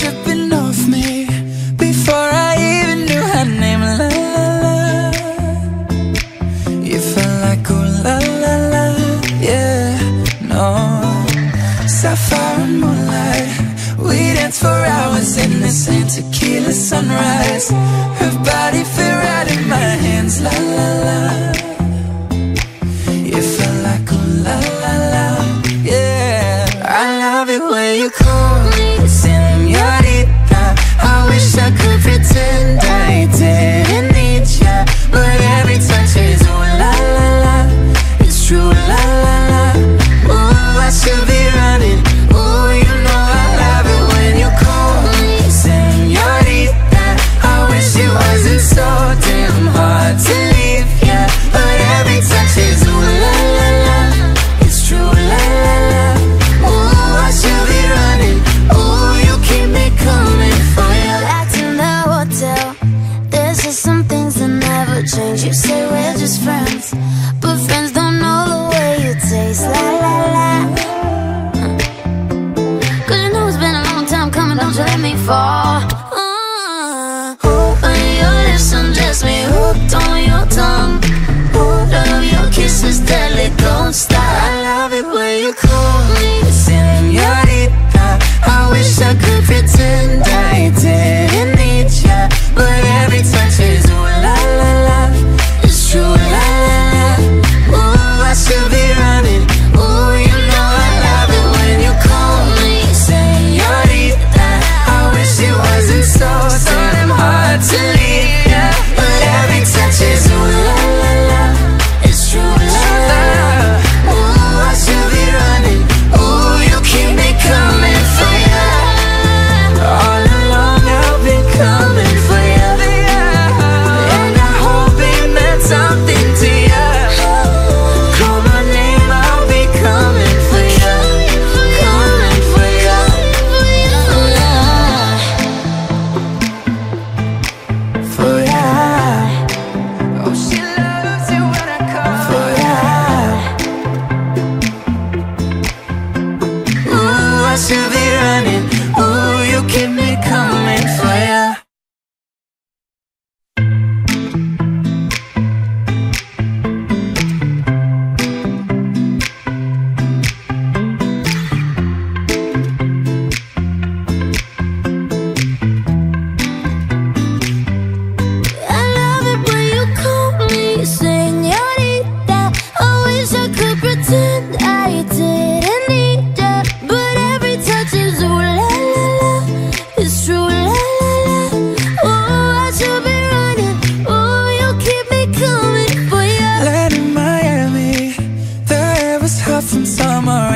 tripping off me Before I even knew her name. La la la You felt like oh la la la. Yeah, no. Sapphire and moonlight We danced for hours in this tequila sunrise. fall gasoline